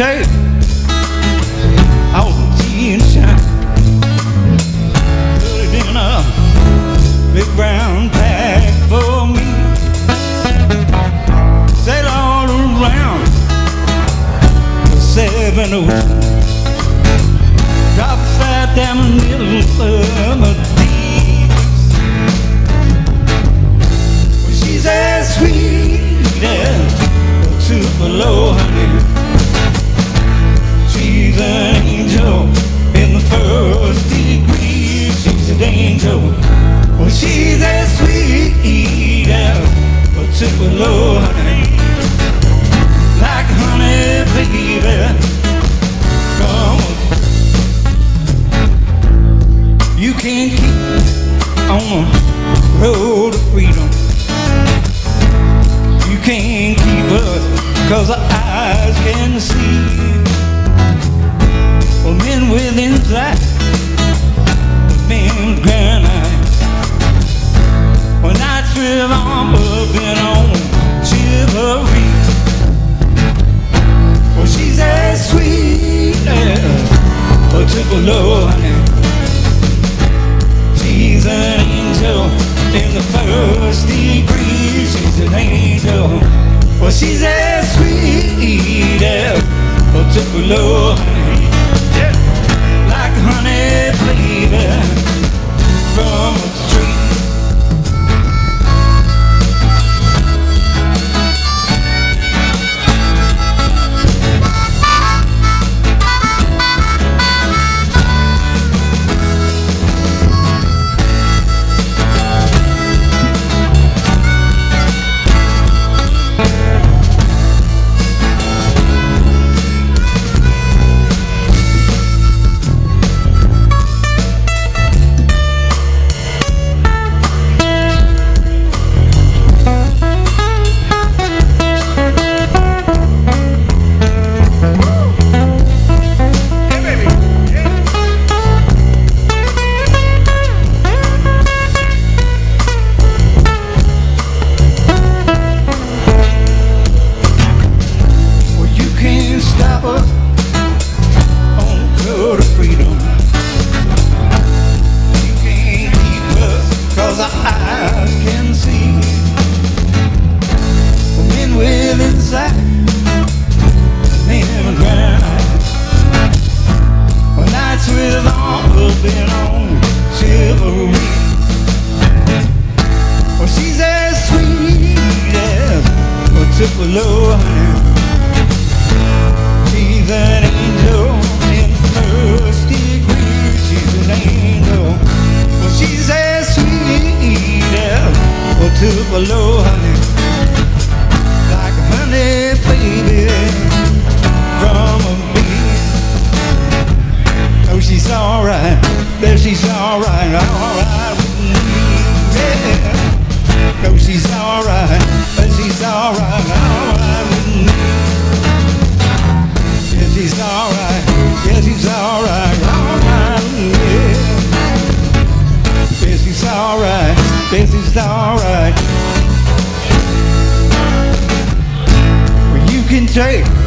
take all the tea and. Put it in a big brown bag for me. Sail all around the seven oceans. Drop that damn little summer. Cause our eyes can see. Men with insight, men grand eyes. Well, nights with armor been on chivalry. Well, she's as sweet as a Tupelo honey. She's an angel in the first degree. She's an angel. Well, she's as sweet as a Tupelo honey. Tupelo honey. She's an angel in first degree. She's an angel. Well, she's as sweet as a Tupelo honey. Like honey, baby, from a bee. Oh, she's alright. There she's alright. Alright with me. Yeah. No, she's alright. Yes, he's alright. Yes, he's alright. Yes, he's alright. Yes, he's alright. You can take.